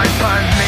my fine.